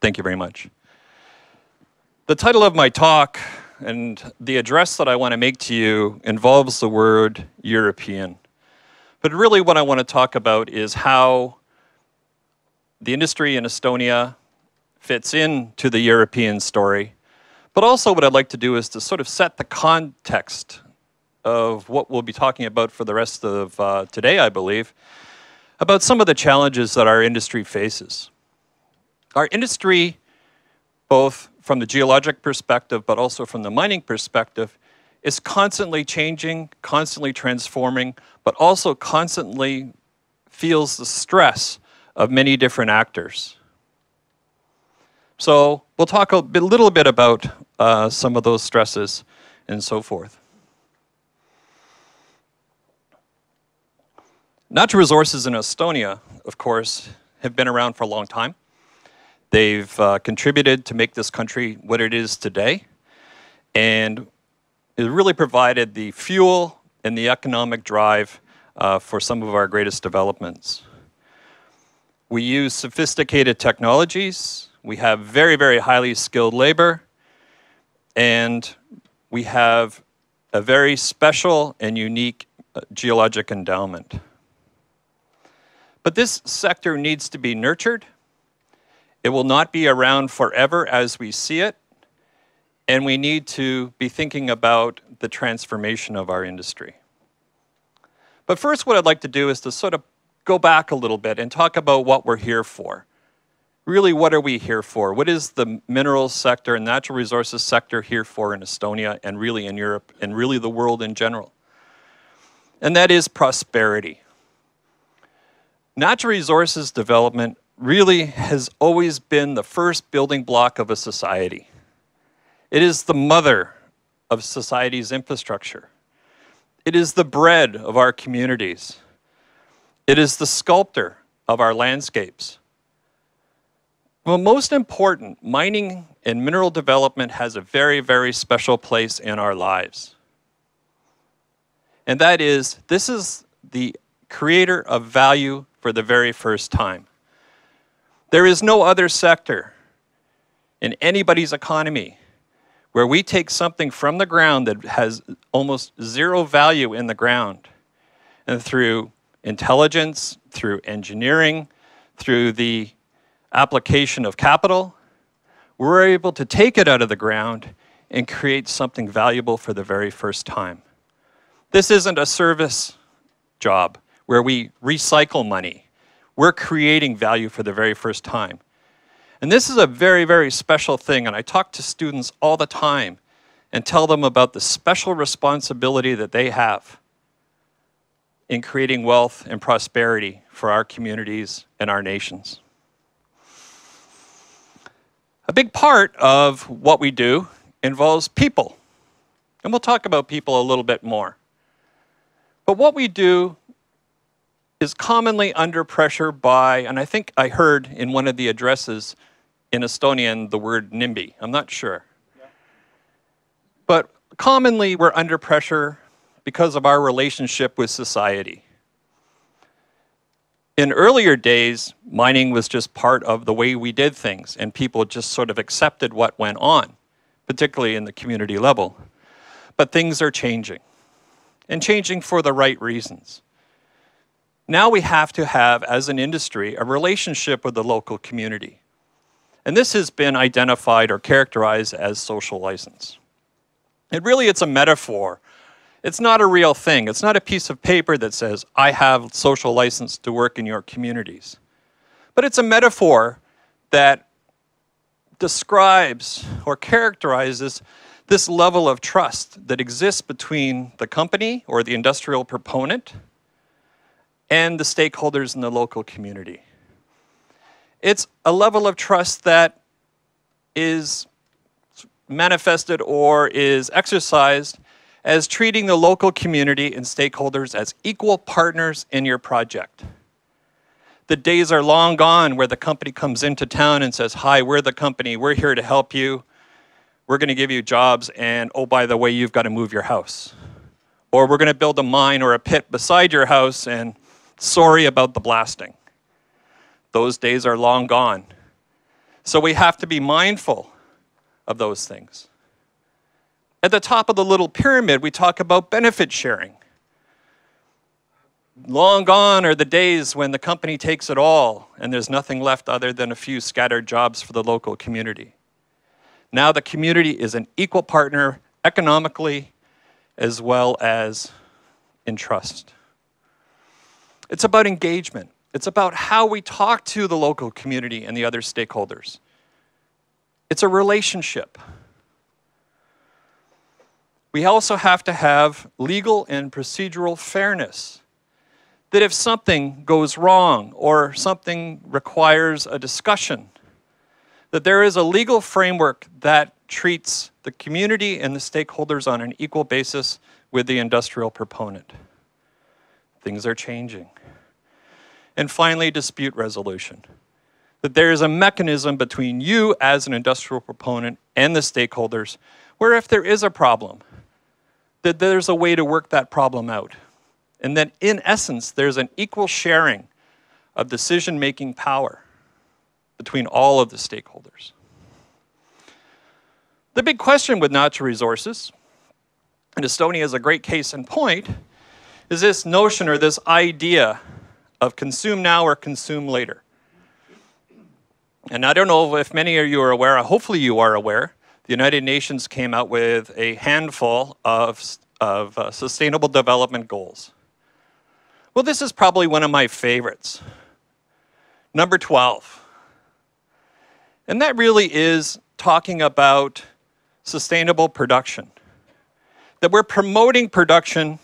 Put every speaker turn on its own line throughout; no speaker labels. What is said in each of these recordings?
Thank you very much. The title of my talk and the address that I want to make to you involves the word European. But really what I want to talk about is how the industry in Estonia fits into the European story. But also what I'd like to do is to sort of set the context of what we'll be talking about for the rest of uh, today, I believe, about some of the challenges that our industry faces. Our industry, both from the geologic perspective, but also from the mining perspective, is constantly changing, constantly transforming, but also constantly feels the stress of many different actors. So we'll talk a bit, little bit about uh, some of those stresses and so forth. Natural resources in Estonia, of course, have been around for a long time. They've uh, contributed to make this country what it is today, and it really provided the fuel and the economic drive uh, for some of our greatest developments. We use sophisticated technologies. We have very, very highly skilled labor. And we have a very special and unique uh, geologic endowment. But this sector needs to be nurtured. It will not be around forever as we see it. And we need to be thinking about the transformation of our industry. But first, what I'd like to do is to sort of go back a little bit and talk about what we're here for. Really, what are we here for? What is the minerals sector and natural resources sector here for in Estonia and really in Europe and really the world in general? And that is prosperity. Natural resources development really has always been the first building block of a society. It is the mother of society's infrastructure. It is the bread of our communities. It is the sculptor of our landscapes. Well, most important, mining and mineral development has a very, very special place in our lives. And that is, this is the creator of value for the very first time. There is no other sector in anybody's economy where we take something from the ground that has almost zero value in the ground and through intelligence, through engineering, through the application of capital, we're able to take it out of the ground and create something valuable for the very first time. This isn't a service job where we recycle money. We're creating value for the very first time. And this is a very, very special thing, and I talk to students all the time and tell them about the special responsibility that they have in creating wealth and prosperity for our communities and our nations. A big part of what we do involves people. And we'll talk about people a little bit more. But what we do is commonly under pressure by, and I think I heard in one of the addresses in Estonian the word NIMBY. I'm not sure. But commonly we're under pressure because of our relationship with society. In earlier days, mining was just part of the way we did things, and people just sort of accepted what went on, particularly in the community level. But things are changing, and changing for the right reasons. Now we have to have, as an industry, a relationship with the local community. And this has been identified or characterized as social license. It really, it's a metaphor it's not a real thing. It's not a piece of paper that says, I have social license to work in your communities. But it's a metaphor that describes or characterizes this level of trust that exists between the company or the industrial proponent and the stakeholders in the local community. It's a level of trust that is manifested or is exercised as treating the local community and stakeholders as equal partners in your project. The days are long gone where the company comes into town and says, Hi, we're the company, we're here to help you, we're going to give you jobs, and oh, by the way, you've got to move your house. Or we're going to build a mine or a pit beside your house, and sorry about the blasting. Those days are long gone. So we have to be mindful of those things. At the top of the little pyramid, we talk about benefit sharing. Long gone are the days when the company takes it all and there's nothing left other than a few scattered jobs for the local community. Now the community is an equal partner economically as well as in trust. It's about engagement. It's about how we talk to the local community and the other stakeholders. It's a relationship. We also have to have legal and procedural fairness. That if something goes wrong or something requires a discussion, that there is a legal framework that treats the community and the stakeholders on an equal basis with the industrial proponent. Things are changing. And finally, dispute resolution. That there is a mechanism between you as an industrial proponent and the stakeholders where if there is a problem, that there's a way to work that problem out. And that in essence, there's an equal sharing of decision making power between all of the stakeholders. The big question with natural resources, and Estonia is a great case in point, is this notion or this idea of consume now or consume later. And I don't know if many of you are aware, hopefully you are aware, the United Nations came out with a handful of, of uh, sustainable development goals. Well, this is probably one of my favorites. Number 12. And that really is talking about sustainable production. That we're promoting production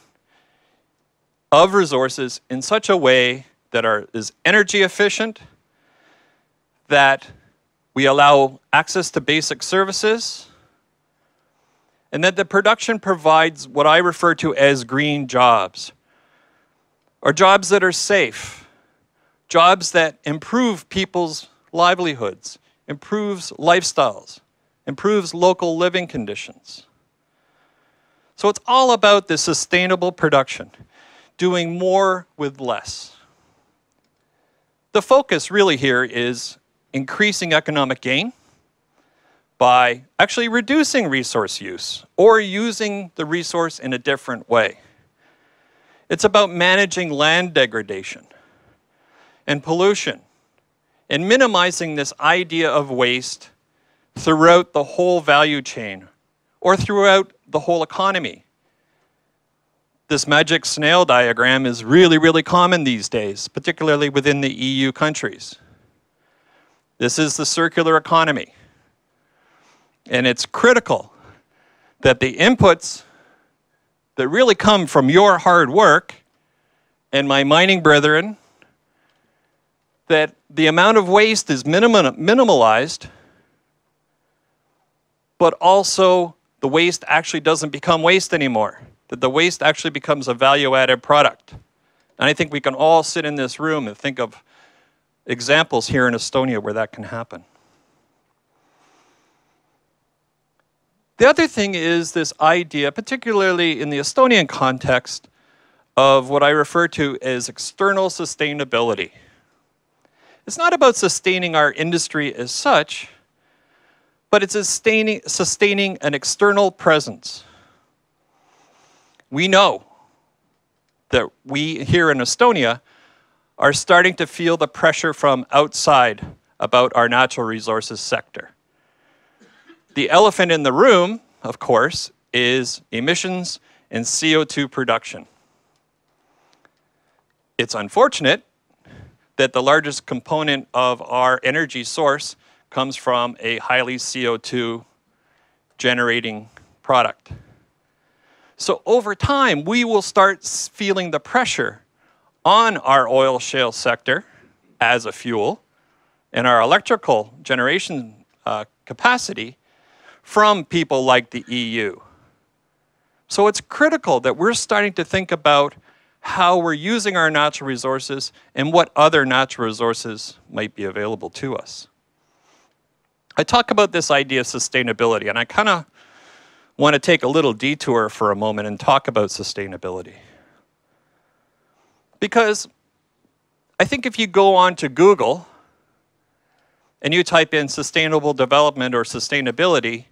of resources in such a way that are, is energy efficient, that we allow access to basic services, and that the production provides what I refer to as green jobs, or jobs that are safe, jobs that improve people's livelihoods, improves lifestyles, improves local living conditions. So it's all about the sustainable production doing more with less. The focus really here is increasing economic gain by actually reducing resource use or using the resource in a different way. It's about managing land degradation and pollution and minimizing this idea of waste throughout the whole value chain or throughout the whole economy this magic snail diagram is really, really common these days, particularly within the EU countries. This is the circular economy. And it's critical that the inputs that really come from your hard work and my mining brethren, that the amount of waste is minimum, minimalized, but also the waste actually doesn't become waste anymore that the waste actually becomes a value added product. And I think we can all sit in this room and think of examples here in Estonia where that can happen. The other thing is this idea, particularly in the Estonian context, of what I refer to as external sustainability. It's not about sustaining our industry as such, but it's sustaining, sustaining an external presence we know that we here in Estonia are starting to feel the pressure from outside about our natural resources sector. The elephant in the room, of course, is emissions and CO2 production. It's unfortunate that the largest component of our energy source comes from a highly CO2 generating product. So over time, we will start feeling the pressure on our oil shale sector as a fuel and our electrical generation uh, capacity from people like the EU. So it's critical that we're starting to think about how we're using our natural resources and what other natural resources might be available to us. I talk about this idea of sustainability, and I kind of want to take a little detour for a moment and talk about sustainability. Because I think if you go on to Google and you type in sustainable development or sustainability,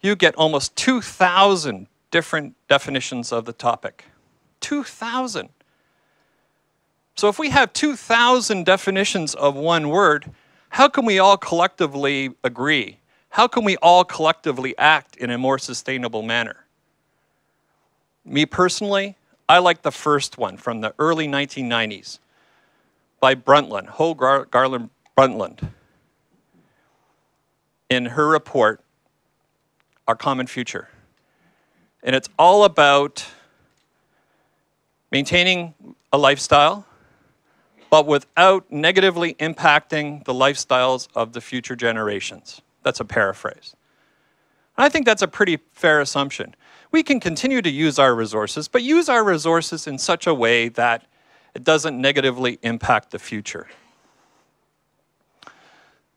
you get almost 2,000 different definitions of the topic. 2,000. So if we have 2,000 definitions of one word, how can we all collectively agree? How can we all collectively act in a more sustainable manner? Me personally, I like the first one from the early 1990s by Brundtland, Gro Harlem Brundtland. In her report, Our Common Future. And it's all about maintaining a lifestyle, but without negatively impacting the lifestyles of the future generations. That's a paraphrase. I think that's a pretty fair assumption. We can continue to use our resources, but use our resources in such a way that it doesn't negatively impact the future.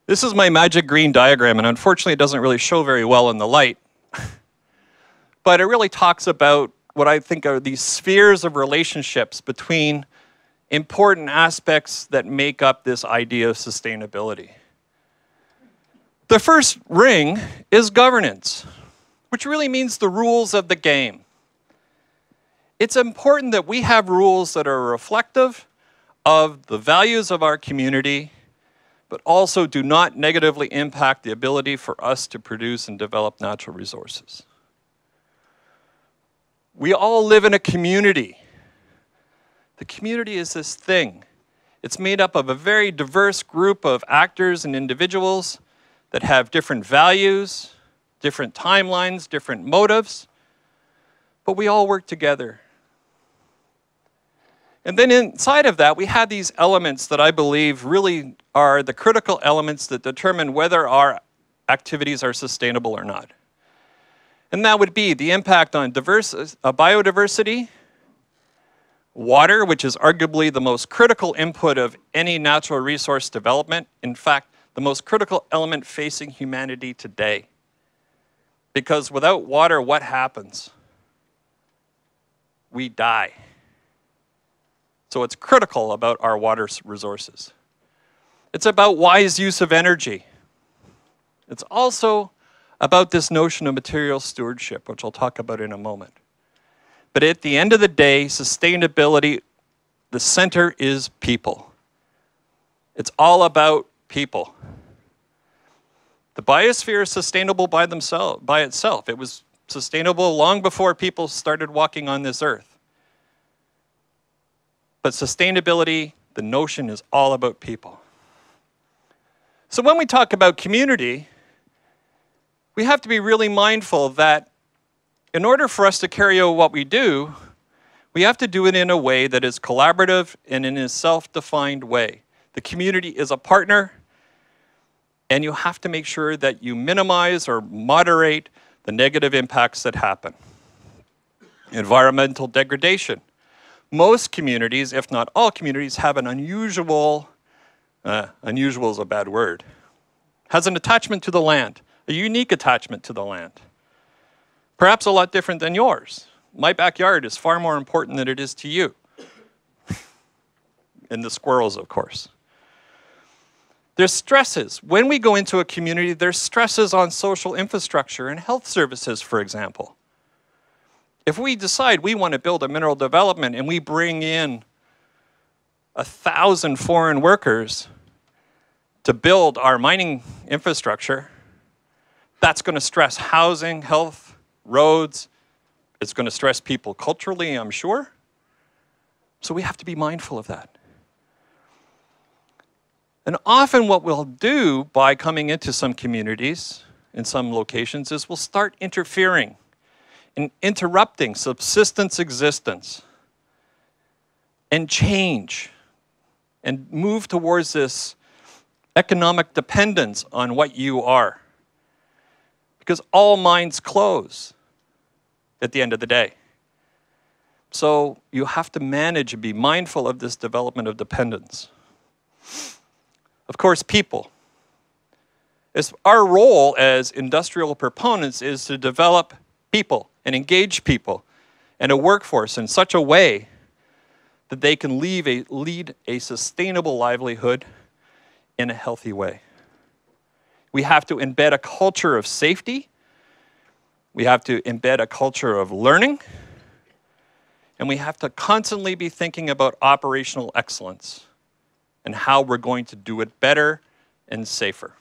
This is my magic green diagram, and unfortunately, it doesn't really show very well in the light. but it really talks about what I think are these spheres of relationships between important aspects that make up this idea of sustainability. The first ring is governance, which really means the rules of the game. It's important that we have rules that are reflective of the values of our community, but also do not negatively impact the ability for us to produce and develop natural resources. We all live in a community. The community is this thing. It's made up of a very diverse group of actors and individuals that have different values, different timelines, different motives, but we all work together. And then inside of that, we have these elements that I believe really are the critical elements that determine whether our activities are sustainable or not. And that would be the impact on diverse, uh, biodiversity, water, which is arguably the most critical input of any natural resource development. In fact, the most critical element facing humanity today. Because without water, what happens? We die. So it's critical about our water resources. It's about wise use of energy. It's also about this notion of material stewardship, which I'll talk about in a moment. But at the end of the day, sustainability, the center is people. It's all about people. The biosphere is sustainable by themselves, by itself. It was sustainable long before people started walking on this earth. But sustainability, the notion is all about people. So when we talk about community, we have to be really mindful that in order for us to carry out what we do, we have to do it in a way that is collaborative and in a self defined way. The community is a partner, and you have to make sure that you minimize or moderate the negative impacts that happen. Environmental degradation. Most communities, if not all communities, have an unusual, uh, unusual is a bad word, has an attachment to the land, a unique attachment to the land. Perhaps a lot different than yours. My backyard is far more important than it is to you. and the squirrels, of course. There's stresses. When we go into a community, there's stresses on social infrastructure and health services, for example. If we decide we want to build a mineral development and we bring in a thousand foreign workers to build our mining infrastructure, that's going to stress housing, health, roads. It's going to stress people culturally, I'm sure. So we have to be mindful of that. And often, what we'll do by coming into some communities in some locations is we'll start interfering and interrupting subsistence existence and change and move towards this economic dependence on what you are. Because all minds close at the end of the day. So you have to manage and be mindful of this development of dependence of course, people. It's our role as industrial proponents is to develop people and engage people and a workforce in such a way that they can leave a, lead a sustainable livelihood in a healthy way. We have to embed a culture of safety. We have to embed a culture of learning. And we have to constantly be thinking about operational excellence and how we're going to do it better and safer.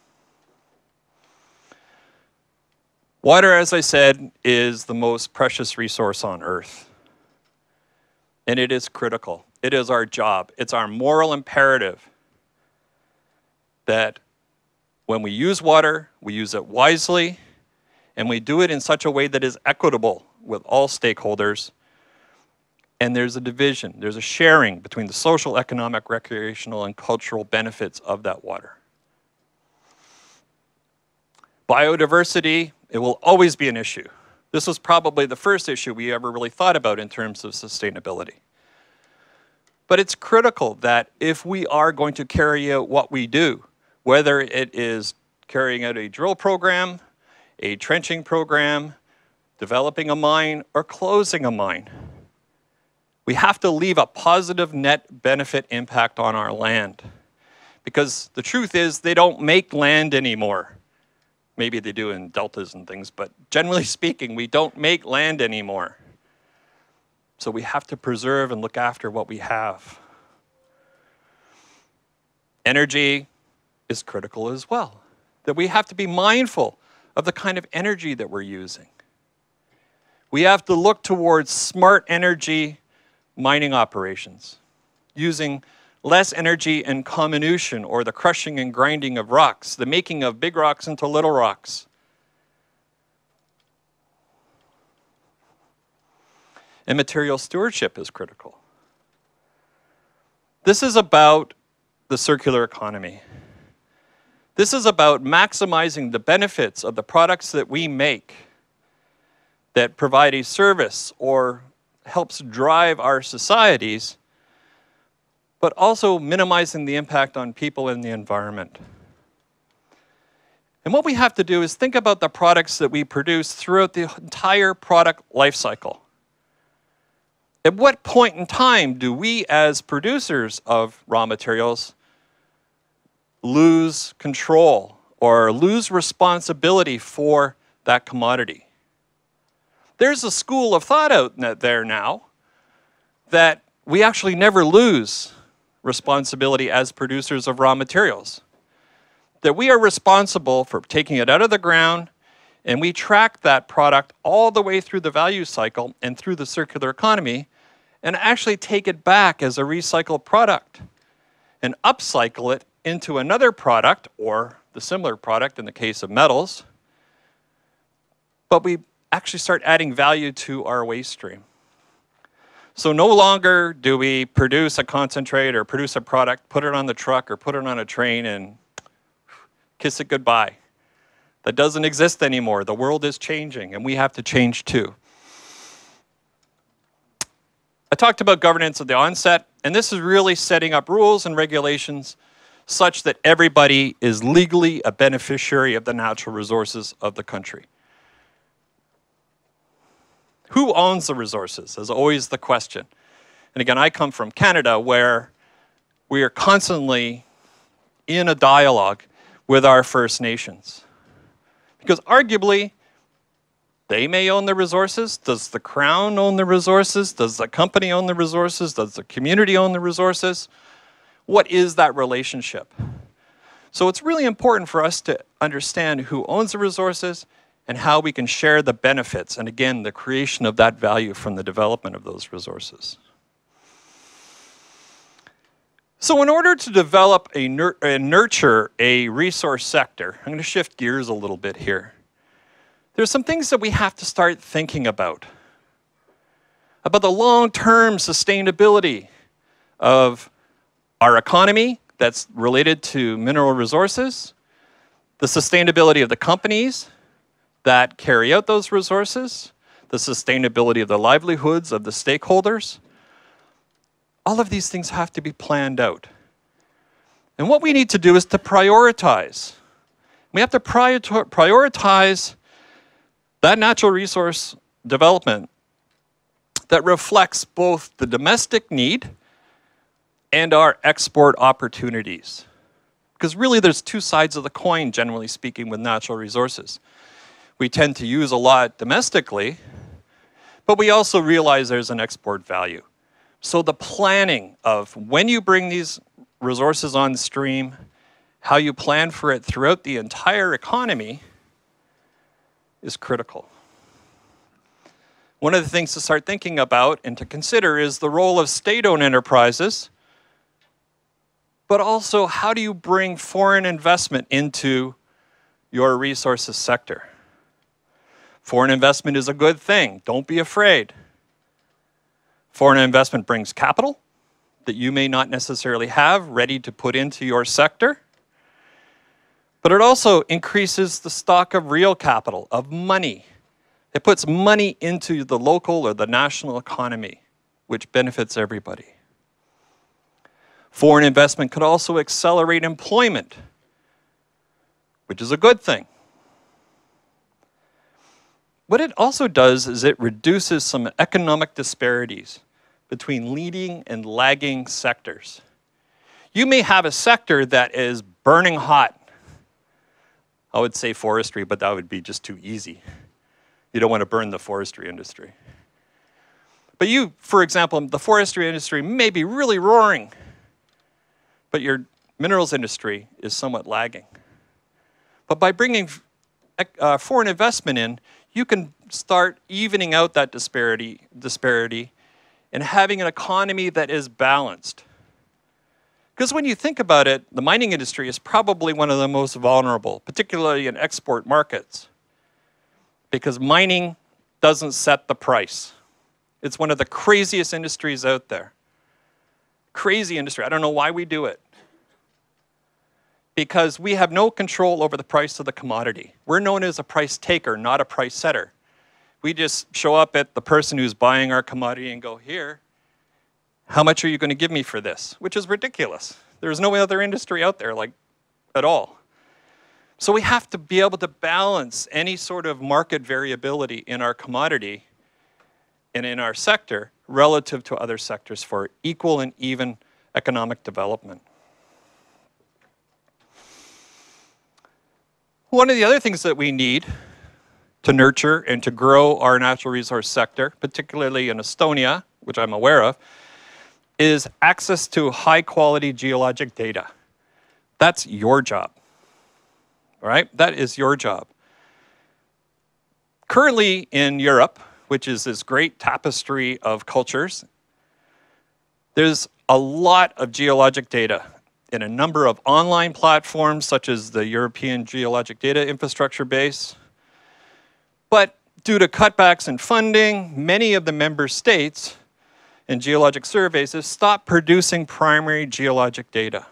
Water, as I said, is the most precious resource on earth. And it is critical. It is our job. It's our moral imperative that when we use water, we use it wisely, and we do it in such a way that is equitable with all stakeholders. And there's a division, there's a sharing between the social, economic, recreational, and cultural benefits of that water. Biodiversity, it will always be an issue. This was probably the first issue we ever really thought about in terms of sustainability. But it's critical that if we are going to carry out what we do, whether it is carrying out a drill program, a trenching program, developing a mine, or closing a mine, we have to leave a positive net benefit impact on our land. Because the truth is, they don't make land anymore. Maybe they do in deltas and things, but generally speaking, we don't make land anymore. So we have to preserve and look after what we have. Energy is critical as well, that we have to be mindful of the kind of energy that we're using. We have to look towards smart energy mining operations, using less energy in comminution or the crushing and grinding of rocks, the making of big rocks into little rocks. And material stewardship is critical. This is about the circular economy. This is about maximizing the benefits of the products that we make that provide a service or helps drive our societies but also minimizing the impact on people and the environment. And what we have to do is think about the products that we produce throughout the entire product life cycle. At what point in time do we, as producers of raw materials, lose control or lose responsibility for that commodity? There's a school of thought out there now that we actually never lose responsibility as producers of raw materials. That we are responsible for taking it out of the ground and we track that product all the way through the value cycle and through the circular economy and actually take it back as a recycled product and upcycle it into another product or the similar product in the case of metals. But we actually start adding value to our waste stream. So no longer do we produce a concentrate or produce a product, put it on the truck or put it on a train and kiss it goodbye. That doesn't exist anymore. The world is changing and we have to change too. I talked about governance at the onset, and this is really setting up rules and regulations such that everybody is legally a beneficiary of the natural resources of the country. Who owns the resources is always the question. And again, I come from Canada where we are constantly in a dialogue with our First Nations. Because arguably, they may own the resources. Does the Crown own the resources? Does the company own the resources? Does the community own the resources? What is that relationship? So it's really important for us to understand who owns the resources and how we can share the benefits and again the creation of that value from the development of those resources. So in order to develop a nurture a resource sector, I'm going to shift gears a little bit here. There's some things that we have to start thinking about. About the long-term sustainability of our economy that's related to mineral resources, the sustainability of the companies that carry out those resources, the sustainability of the livelihoods of the stakeholders. All of these things have to be planned out. And what we need to do is to prioritize. We have to prioritize that natural resource development that reflects both the domestic need and our export opportunities. Because really, there's two sides of the coin, generally speaking, with natural resources. We tend to use a lot domestically, but we also realize there's an export value. So the planning of when you bring these resources on stream, how you plan for it throughout the entire economy is critical. One of the things to start thinking about and to consider is the role of state owned enterprises, but also how do you bring foreign investment into your resources sector? Foreign investment is a good thing, don't be afraid. Foreign investment brings capital that you may not necessarily have ready to put into your sector but it also increases the stock of real capital, of money. It puts money into the local or the national economy, which benefits everybody. Foreign investment could also accelerate employment, which is a good thing. What it also does is it reduces some economic disparities between leading and lagging sectors. You may have a sector that is burning hot I would say forestry, but that would be just too easy. You don't want to burn the forestry industry. But you, for example, the forestry industry may be really roaring, but your minerals industry is somewhat lagging. But by bringing uh, foreign investment in, you can start evening out that disparity, disparity and having an economy that is balanced. Because when you think about it, the mining industry is probably one of the most vulnerable, particularly in export markets, because mining doesn't set the price. It's one of the craziest industries out there. Crazy industry. I don't know why we do it. Because we have no control over the price of the commodity. We're known as a price taker, not a price setter. We just show up at the person who's buying our commodity and go, here, how much are you going to give me for this? Which is ridiculous. There's no other industry out there like at all. So we have to be able to balance any sort of market variability in our commodity and in our sector relative to other sectors for equal and even economic development. One of the other things that we need to nurture and to grow our natural resource sector, particularly in Estonia, which I'm aware of, is access to high quality geologic data. That's your job. Right? That is your job. Currently in Europe, which is this great tapestry of cultures, there's a lot of geologic data in a number of online platforms such as the European Geologic Data Infrastructure Base. But due to cutbacks in funding, many of the member states and geologic surveys have stopped producing primary geologic data.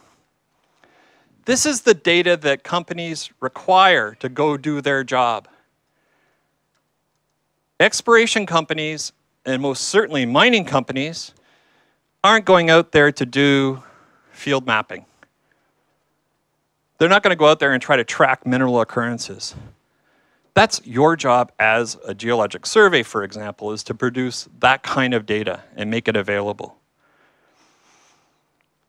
This is the data that companies require to go do their job. Exploration companies, and most certainly mining companies, aren't going out there to do field mapping. They're not going to go out there and try to track mineral occurrences. That's your job as a geologic survey, for example, is to produce that kind of data and make it available.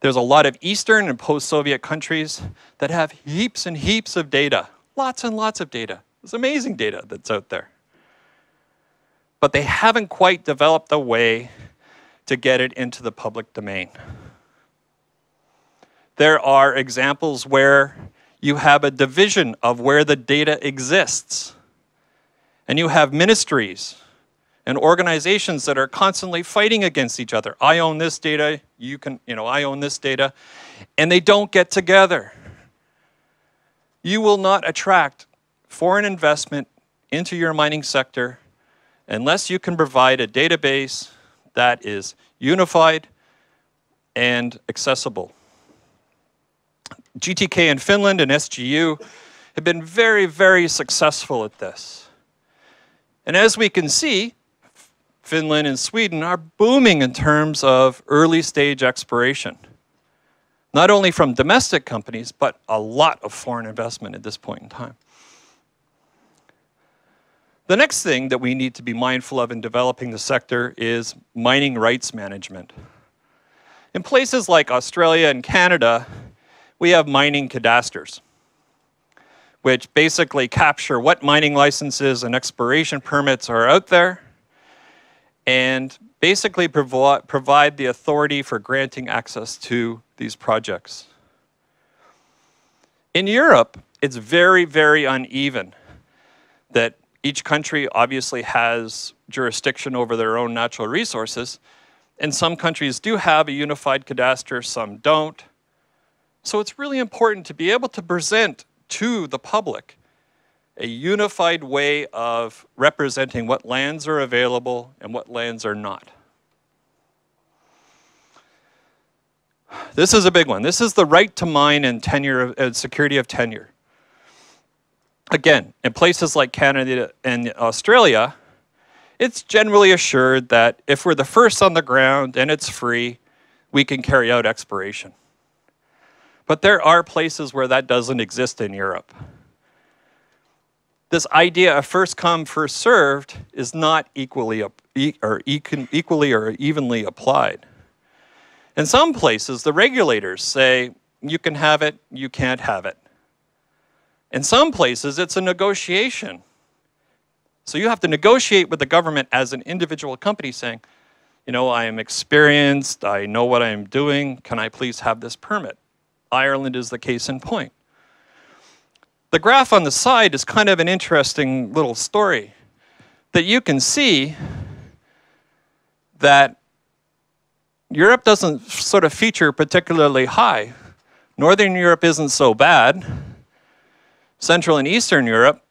There's a lot of Eastern and post-Soviet countries that have heaps and heaps of data, lots and lots of data. It's amazing data that's out there. But they haven't quite developed a way to get it into the public domain. There are examples where you have a division of where the data exists. And you have ministries and organizations that are constantly fighting against each other. I own this data, you can, you know, I own this data, and they don't get together. You will not attract foreign investment into your mining sector unless you can provide a database that is unified and accessible. GTK in Finland and SGU have been very, very successful at this. And as we can see, Finland and Sweden are booming in terms of early stage exploration. Not only from domestic companies, but a lot of foreign investment at this point in time. The next thing that we need to be mindful of in developing the sector is mining rights management. In places like Australia and Canada, we have mining cadastres, which basically capture what mining licenses and exploration permits are out there and basically provi provide the authority for granting access to these projects. In Europe, it's very, very uneven that each country obviously has jurisdiction over their own natural resources, and some countries do have a unified cadastre, some don't. So it's really important to be able to present to the public a unified way of representing what lands are available and what lands are not. This is a big one. This is the right to mine and tenure uh, security of tenure. Again, in places like Canada and Australia, it's generally assured that if we're the first on the ground and it's free, we can carry out exploration. But there are places where that doesn't exist in Europe. This idea of first come, first served is not equally or equally or evenly applied. In some places, the regulators say, you can have it, you can't have it. In some places, it's a negotiation. So you have to negotiate with the government as an individual company saying, you know, I am experienced, I know what I'm doing, can I please have this permit? Ireland is the case in point. The graph on the side is kind of an interesting little story that you can see that Europe doesn't sort of feature particularly high. Northern Europe isn't so bad. Central and Eastern Europe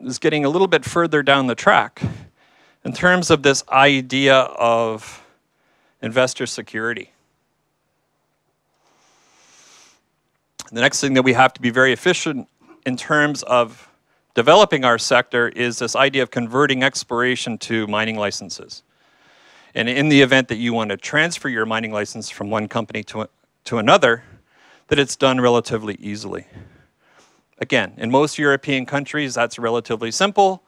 is getting a little bit further down the track in terms of this idea of investor security. The next thing that we have to be very efficient in terms of developing our sector is this idea of converting exploration to mining licenses. And in the event that you want to transfer your mining license from one company to, to another, that it's done relatively easily. Again, in most European countries, that's relatively simple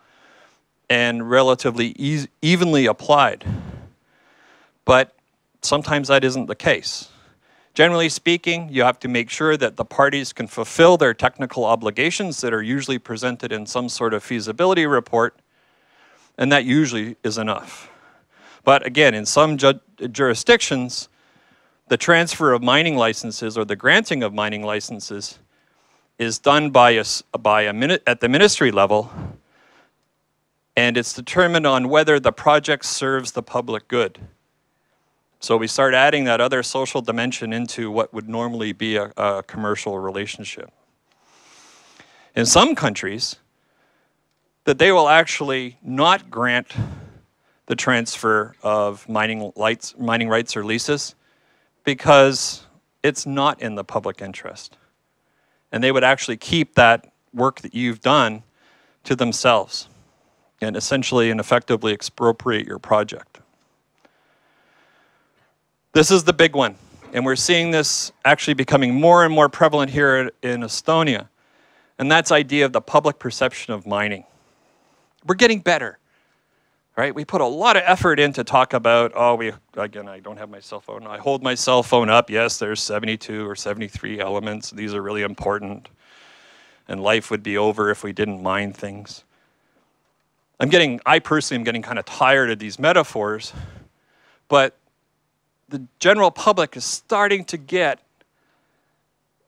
and relatively e evenly applied. But sometimes that isn't the case. Generally speaking, you have to make sure that the parties can fulfill their technical obligations that are usually presented in some sort of feasibility report, and that usually is enough. But again, in some ju jurisdictions, the transfer of mining licenses or the granting of mining licenses is done by a, by a at the ministry level, and it's determined on whether the project serves the public good. So we start adding that other social dimension into what would normally be a, a commercial relationship. In some countries, that they will actually not grant the transfer of mining, lights, mining rights or leases because it's not in the public interest and they would actually keep that work that you've done to themselves and essentially and effectively expropriate your project. This is the big one, and we're seeing this actually becoming more and more prevalent here in Estonia, and that's idea of the public perception of mining. We're getting better right? We put a lot of effort in to talk about, oh, we, again, I don't have my cell phone. I hold my cell phone up. Yes, there's 72 or 73 elements. These are really important. And life would be over if we didn't mine things. I'm getting, I personally am getting kind of tired of these metaphors, but the general public is starting to get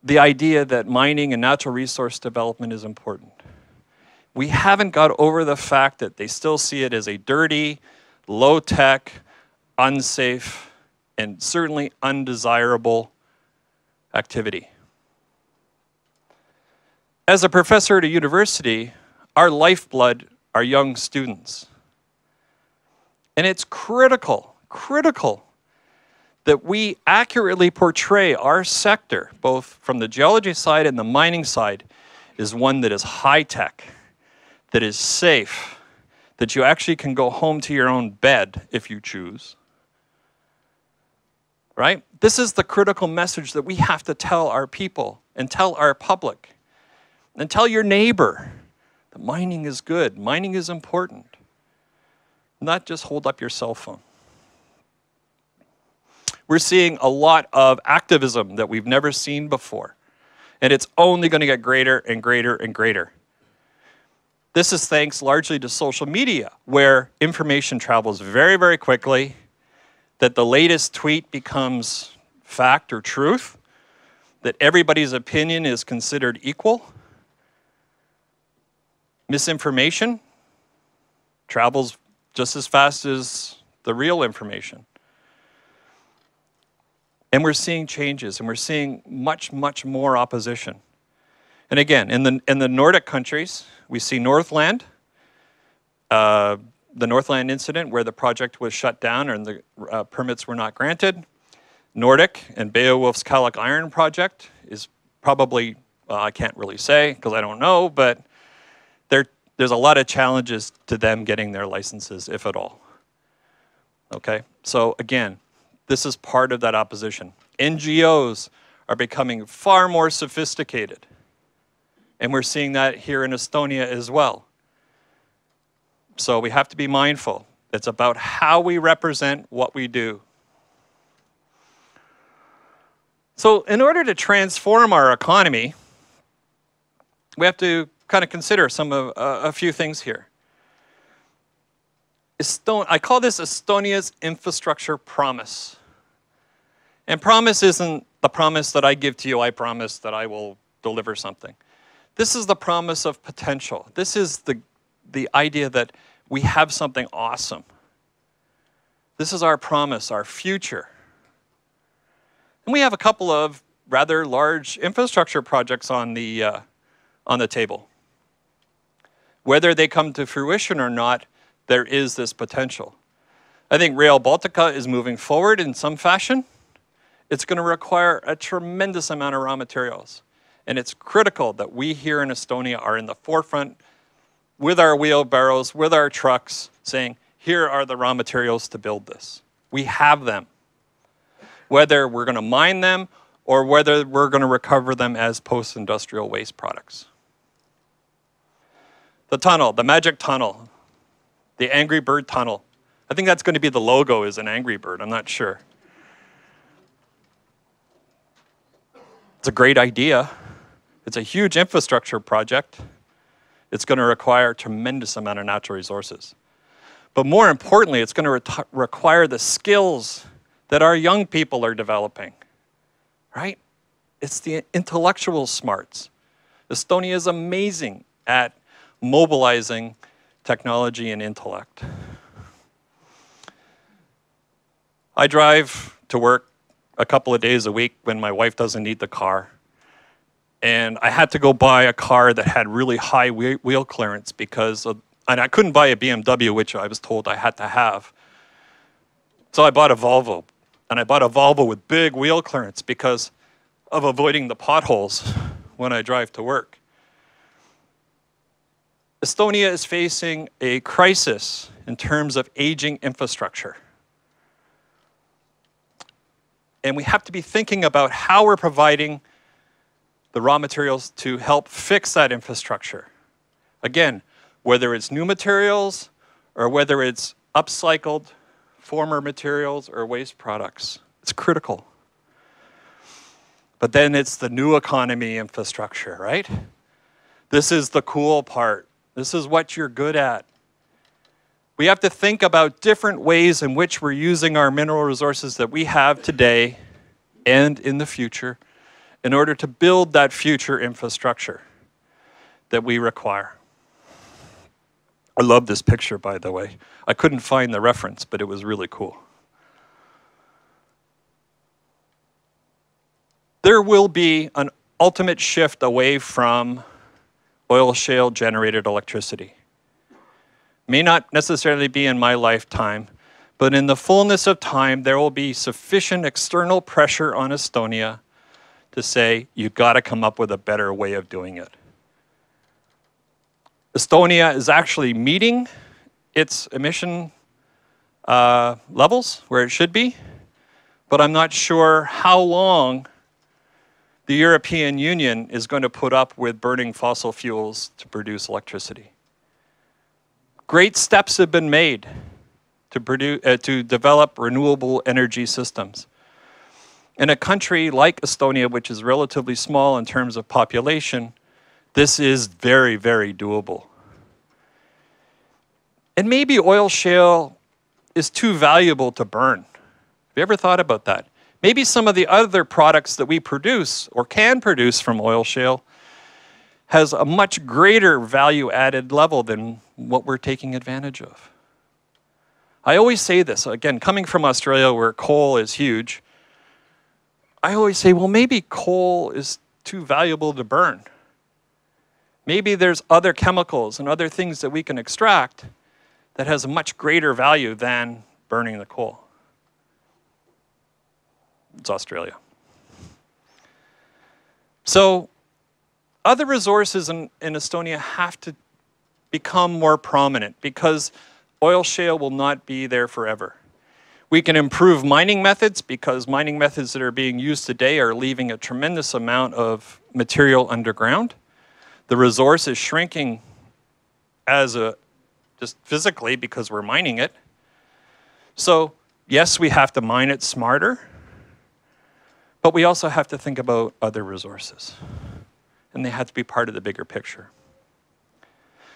the idea that mining and natural resource development is important we haven't got over the fact that they still see it as a dirty, low tech, unsafe, and certainly undesirable activity. As a professor at a university, our lifeblood are young students. And it's critical, critical that we accurately portray our sector, both from the geology side and the mining side, is one that is high tech that is safe, that you actually can go home to your own bed if you choose. Right? This is the critical message that we have to tell our people and tell our public and tell your neighbor that mining is good, mining is important. Not just hold up your cell phone. We're seeing a lot of activism that we've never seen before. And it's only going to get greater and greater and greater. This is thanks largely to social media, where information travels very, very quickly, that the latest tweet becomes fact or truth, that everybody's opinion is considered equal. Misinformation travels just as fast as the real information. And we're seeing changes and we're seeing much, much more opposition. And again, in the, in the Nordic countries, we see Northland, uh, the Northland incident where the project was shut down and the uh, permits were not granted. Nordic and Beowulf's Kallak Iron project is probably, I can't really say because I don't know, but there, there's a lot of challenges to them getting their licenses, if at all. Okay, so again, this is part of that opposition. NGOs are becoming far more sophisticated. And we're seeing that here in Estonia as well. So we have to be mindful. It's about how we represent what we do. So, in order to transform our economy, we have to kind of consider some of uh, a few things here. Eston- I call this Estonia's infrastructure promise. And promise isn't the promise that I give to you, I promise that I will deliver something. This is the promise of potential. This is the, the idea that we have something awesome. This is our promise, our future. And we have a couple of rather large infrastructure projects on the, uh, on the table. Whether they come to fruition or not, there is this potential. I think Rail Baltica is moving forward in some fashion. It's going to require a tremendous amount of raw materials. And it's critical that we here in Estonia are in the forefront with our wheelbarrows, with our trucks, saying, here are the raw materials to build this. We have them. Whether we're going to mine them or whether we're going to recover them as post industrial waste products. The tunnel, the magic tunnel, the Angry Bird tunnel. I think that's going to be the logo is an Angry Bird. I'm not sure. It's a great idea. It's a huge infrastructure project. It's going to require a tremendous amount of natural resources. But more importantly, it's going to re- require the skills that our young people are developing, right? It's the intellectual smarts. Estonia is amazing at mobilizing technology and intellect. I drive to work a couple of days a week when my wife doesn't need the car. And I had to go buy a car that had really high wheel clearance because, of, and I couldn't buy a BMW, which I was told I had to have. So I bought a Volvo. And I bought a Volvo with big wheel clearance because of avoiding the potholes when I drive to work. Estonia is facing a crisis in terms of aging infrastructure. And we have to be thinking about how we're providing the raw materials to help fix that infrastructure. Again, whether it's new materials or whether it's upcycled former materials or waste products, it's critical. But then it's the new economy infrastructure, right? This is the cool part. This is what you're good at. We have to think about different ways in which we're using our mineral resources that we have today and in the future in order to build that future infrastructure that we require. I love this picture, by the way. I couldn't find the reference, but it was really cool. There will be an ultimate shift away from oil shale generated electricity. May not necessarily be in my lifetime, but in the fullness of time, there will be sufficient external pressure on Estonia to say, you've got to come up with a better way of doing it. Estonia is actually meeting its emission uh, levels where it should be, but I'm not sure how long the European Union is going to put up with burning fossil fuels to produce electricity. Great steps have been made to, produce, uh, to develop renewable energy systems. In a country like Estonia, which is relatively small in terms of population, this is very, very doable. And maybe oil shale is too valuable to burn. Have you ever thought about that? Maybe some of the other products that we produce or can produce from oil shale has a much greater value added level than what we're taking advantage of. I always say this, again, coming from Australia where coal is huge, I always say, well, maybe coal is too valuable to burn. Maybe there's other chemicals and other things that we can extract that has a much greater value than burning the coal. It's Australia. So, other resources in, in Estonia have to become more prominent because oil shale will not be there forever. We can improve mining methods because mining methods that are being used today are leaving a tremendous amount of material underground. The resource is shrinking as a just physically because we're mining it. So, yes, we have to mine it smarter, but we also have to think about other resources. And they have to be part of the bigger picture.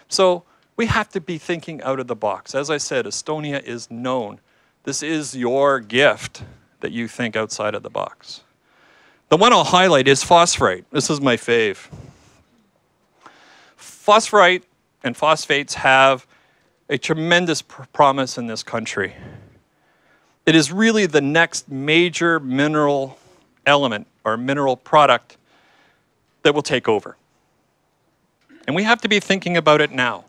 So, we have to be thinking out of the box. As I said, Estonia is known. This is your gift that you think outside of the box. The one I'll highlight is phosphorite. This is my fave. Phosphorite and phosphates have a tremendous pr promise in this country. It is really the next major mineral element or mineral product that will take over. And we have to be thinking about it now.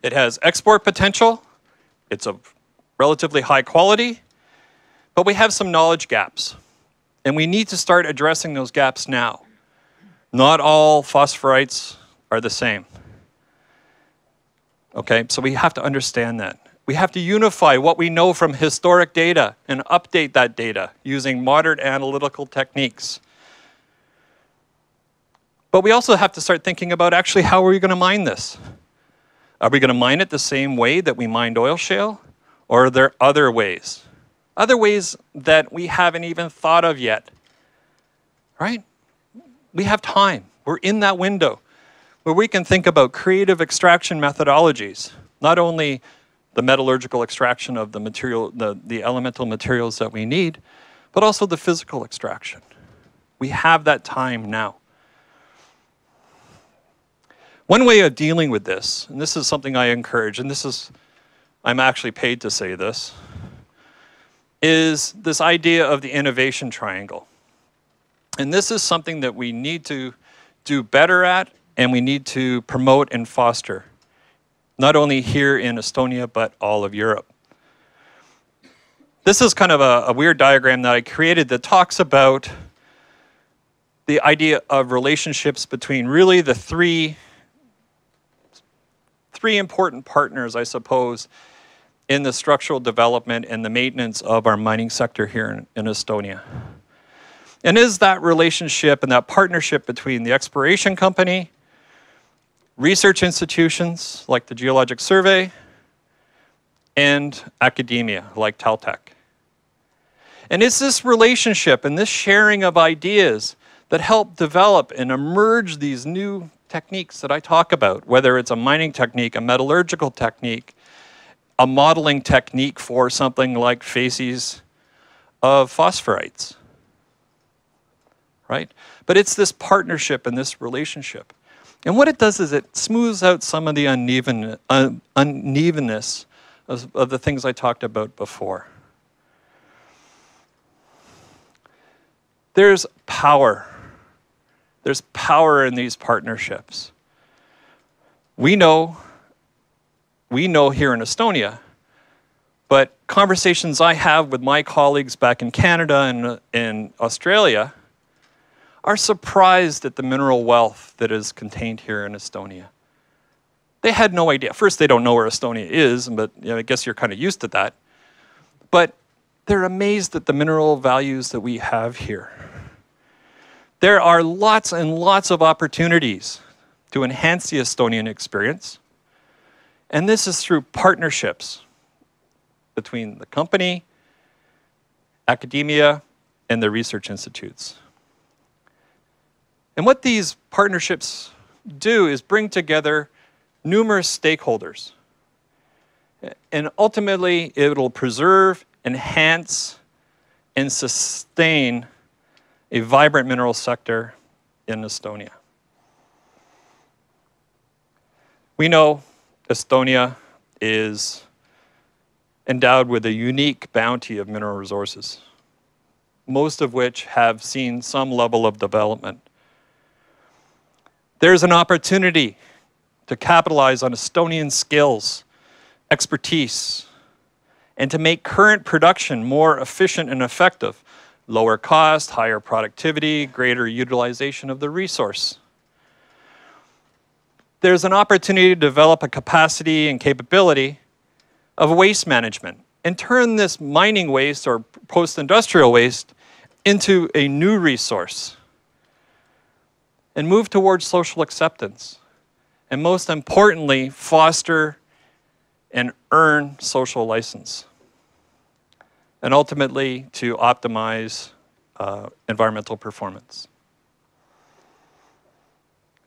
It has export potential, it's of relatively high quality, but we have some knowledge gaps. And we need to start addressing those gaps now. Not all phosphorites are the same. Okay, so we have to understand that. We have to unify what we know from historic data and update that data using modern analytical techniques. But we also have to start thinking about actually how are we going to mine this? Are we going to mine it the same way that we mined oil shale? Or are there other ways? Other ways that we haven't even thought of yet. Right? We have time. We're in that window where we can think about creative extraction methodologies, not only the metallurgical extraction of the material, the, the elemental materials that we need, but also the physical extraction. We have that time now. One way of dealing with this, and this is something I encourage, and this is, I'm actually paid to say this, is this idea of the innovation triangle. And this is something that we need to do better at and we need to promote and foster, not only here in Estonia, but all of Europe. This is kind of a, a weird diagram that I created that talks about the idea of relationships between really the three three important partners, I suppose, in the structural development and the maintenance of our mining sector here in, in Estonia. And is that relationship and that partnership between the exploration company, research institutions like the Geologic Survey, and academia like Taltech. And it's this relationship and this sharing of ideas that help develop and emerge these new techniques that I talk about, whether it's a mining technique, a metallurgical technique, a modeling technique for something like facies of phosphorites. Right? But it's this partnership and this relationship. And what it does is it smooths out some of the uneven, un, unevenness of, of the things I talked about before. There's power there's power in these partnerships. We know, we know here in Estonia, but conversations I have with my colleagues back in Canada and in Australia are surprised at the mineral wealth that is contained here in Estonia. They had no idea. First, they don't know where Estonia is, but you know, I guess you're kind of used to that. But they're amazed at the mineral values that we have here. There are lots and lots of opportunities to enhance the Estonian experience. And this is through partnerships between the company, academia, and the research institutes. And what these partnerships do is bring together numerous stakeholders. And ultimately, it will preserve, enhance, and sustain a vibrant mineral sector in Estonia. We know Estonia is endowed with a unique bounty of mineral resources, most of which have seen some level of development. There's an opportunity to capitalize on Estonian skills, expertise, and to make current production more efficient and effective, lower cost, higher productivity, greater utilization of the resource. There's an opportunity to develop a capacity and capability of waste management and turn this mining waste or post-industrial waste into a new resource and move towards social acceptance. And most importantly, foster and earn social license and ultimately to optimize uh, environmental performance.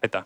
Aitäh!